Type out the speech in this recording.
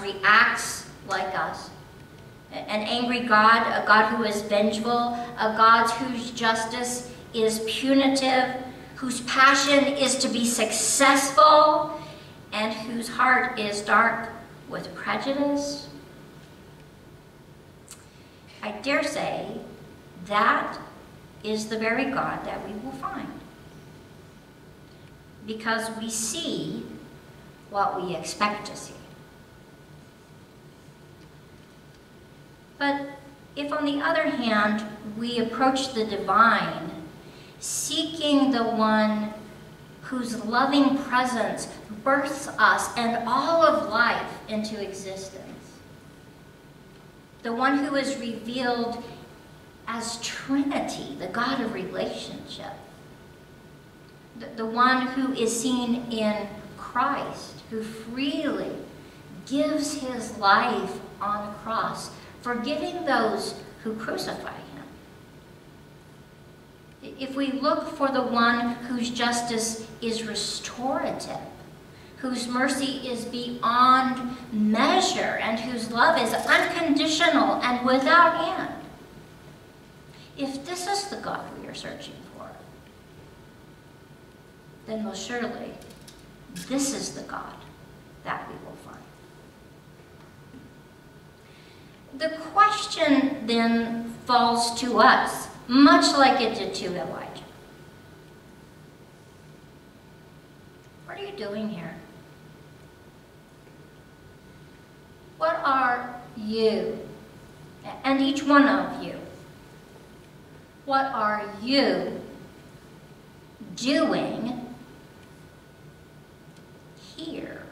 reacts like us. An angry God, a God who is vengeful, a God whose justice is punitive, whose passion is to be successful, and whose heart is dark with prejudice. I dare say that is the very God that we will find. Because we see what we expect to see. But if on the other hand, we approach the divine, seeking the one whose loving presence births us and all of life into existence, the one who is revealed as Trinity, the God of relationship, the, the one who is seen in Christ, who freely gives his life on the cross forgiving those who crucify him. If we look for the one whose justice is restorative, whose mercy is beyond measure, and whose love is unconditional and without end, if this is the God we are searching for, then most surely this is the God that we will find. The question then falls to us, much like it did to Elijah. What are you doing here? What are you, and each one of you, what are you doing here?